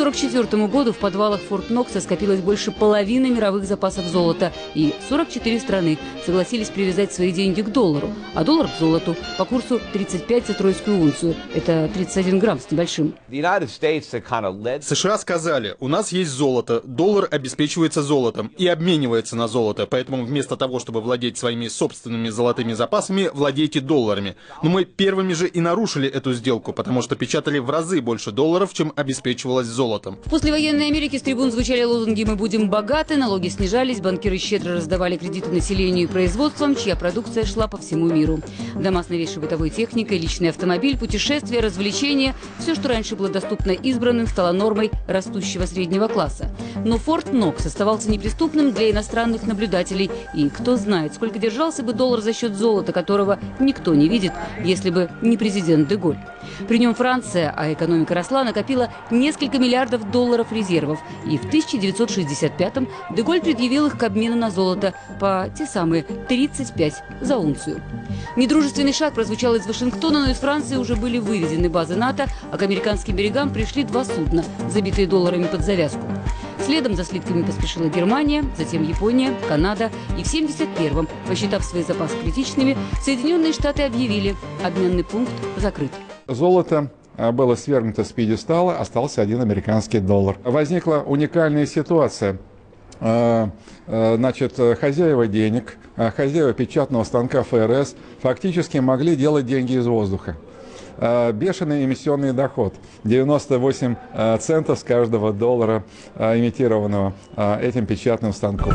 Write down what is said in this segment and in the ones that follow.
1944 году в подвалах Форт Нокса скопилось больше половины мировых запасов золота, и 44 страны согласились привязать свои деньги к доллару, а доллар к золоту по курсу 35 за тройскую унцию. Это 31 грамм с небольшим. США сказали, у нас есть золото, доллар обеспечивается золотом и обменивается на золото, поэтому вместо того, чтобы владеть своими собственными золотыми запасами, владейте долларами. Но мы первыми же и нарушили эту сделку, потому что печатали в разы больше долларов, чем обеспечивалось золотом. В послевоенной Америке с трибун звучали лозунги «Мы будем богаты», налоги снижались, банкиры щедро раздавали кредиты населению и производствам, чья продукция шла по всему миру. Дома с новейшей бытовой техникой, личный автомобиль, путешествия, развлечения – все, что раньше было доступно избранным, стало нормой растущего среднего класса. Но Форт Нокс оставался неприступным для иностранных наблюдателей. И кто знает, сколько держался бы доллар за счет золота, которого никто не видит, если бы не президент Деголь. При нем Франция, а экономика росла, накопила несколько миллиардов долларов резервов. И в 1965-м Деголь предъявил их к обмену на золото по те самые 35 за унцию. Недружественный шаг прозвучал из Вашингтона, но из Франции уже были выведены базы НАТО, а к американским берегам пришли два судна, забитые долларами под завязку. Следом за слитками поспешила Германия, затем Япония, Канада. И в 71-м, посчитав свои запасы критичными, Соединенные Штаты объявили – обменный пункт закрыт. Золото а, было свергнуто с пьедестала, остался один американский доллар. Возникла уникальная ситуация. А, а, значит, хозяева денег, хозяева печатного станка ФРС фактически могли делать деньги из воздуха бешеный эмиссионный доход. 98 центов с каждого доллара имитированного этим печатным станком.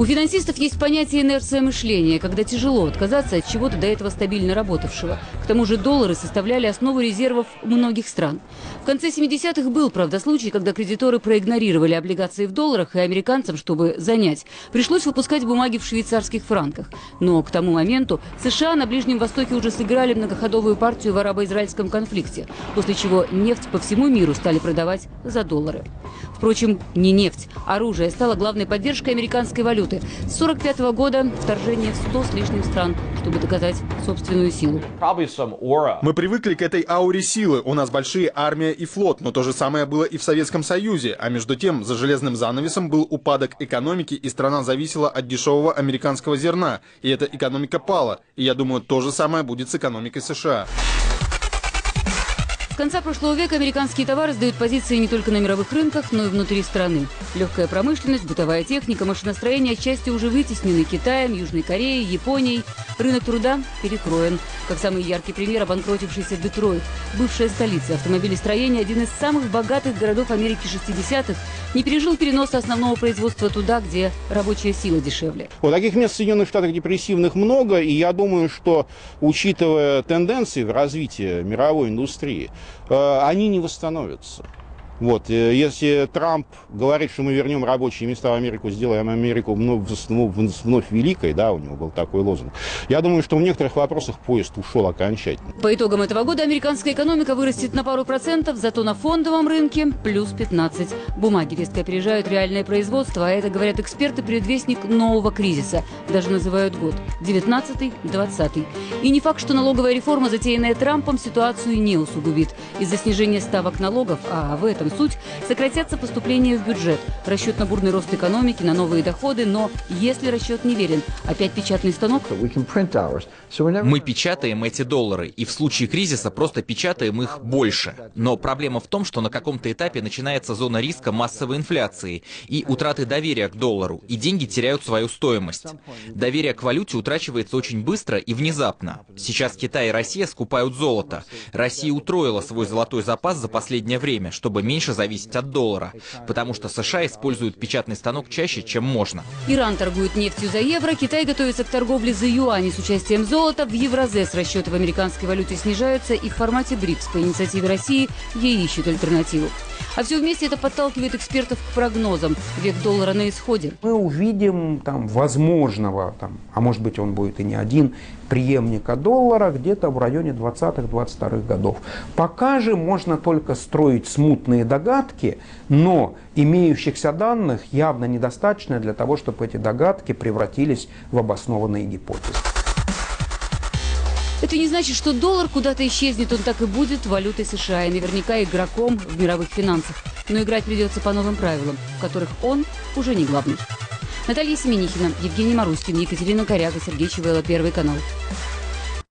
У финансистов есть понятие инерция мышления, когда тяжело отказаться от чего-то до этого стабильно работавшего. К тому же доллары составляли основу резервов многих стран. В конце 70-х был, правда, случай, когда кредиторы проигнорировали облигации в долларах, и американцам, чтобы занять, пришлось выпускать бумаги в швейцарских франках. Но к тому моменту США на Ближнем Востоке уже сыграли многоходовую партию в арабо-израильском конфликте, после чего нефть по всему миру стали продавать за доллары. Впрочем, не нефть. Оружие стало главной поддержкой американской валюты. С 1945 года вторжение в 100 с лишним стран, чтобы доказать собственную силу. Мы привыкли к этой ауре силы. У нас большие армия и флот, но то же самое было и в Советском Союзе. А между тем, за железным занавесом был упадок экономики, и страна зависела от дешевого американского зерна. И эта экономика пала. И я думаю, то же самое будет с экономикой США конца прошлого века американские товары сдают позиции не только на мировых рынках, но и внутри страны. Легкая промышленность, бытовая техника, машиностроение отчасти уже вытеснены Китаем, Южной Кореей, Японией. Рынок труда перекроен. Как самый яркий пример обанкротившийся Детройт, бывшая столица автомобилестроения, один из самых богатых городов Америки 60-х, не пережил переноса основного производства туда, где рабочая сила дешевле. Вот таких мест в Соединенных Штатах депрессивных много, и я думаю, что, учитывая тенденции в развитии мировой индустрии, они не восстановятся. Вот, э, если Трамп говорит, что мы вернем рабочие места в Америку, сделаем Америку вновь, вновь великой, да, у него был такой лозунг, я думаю, что в некоторых вопросах поезд ушел окончательно. По итогам этого года американская экономика вырастет на пару процентов, зато на фондовом рынке плюс 15. Бумаги резко опережают реальное производство, а это, говорят эксперты, предвестник нового кризиса. Даже называют год 19-20. И не факт, что налоговая реформа, затеянная Трампом, ситуацию не усугубит. Из-за снижения ставок налогов, а в этом суть, сократятся поступления в бюджет. Расчет на бурный рост экономики, на новые доходы, но если расчет неверен, опять печатный станок? Мы печатаем эти доллары, и в случае кризиса просто печатаем их больше. Но проблема в том, что на каком-то этапе начинается зона риска массовой инфляции и утраты доверия к доллару, и деньги теряют свою стоимость. Доверие к валюте утрачивается очень быстро и внезапно. Сейчас Китай и Россия скупают золото. Россия утроила свой золотой запас за последнее время, чтобы меньше меньше зависеть от доллара, потому что США используют печатный станок чаще, чем можно. Иран торгует нефтью за евро, Китай готовится к торговле за юани с участием золота, в Евразес расчеты в американской валюте снижаются и в формате БРИКС по инициативе России ей ищут альтернативу. А все вместе это подталкивает экспертов к прогнозам. Век доллара на исходе. Мы увидим там возможного, там, а может быть он будет и не один, преемника доллара где-то в районе 20-22 годов. Пока же можно только строить смутные догадки, но имеющихся данных явно недостаточно для того, чтобы эти догадки превратились в обоснованные гипотезы. Это не значит, что доллар куда-то исчезнет, он так и будет валютой США и наверняка игроком в мировых финансах. Но играть придется по новым правилам, в которых он уже не главный. Наталья Семенихина, Евгений Марустин, Екатерина Коряга, Сергей Чевело, Первый канал.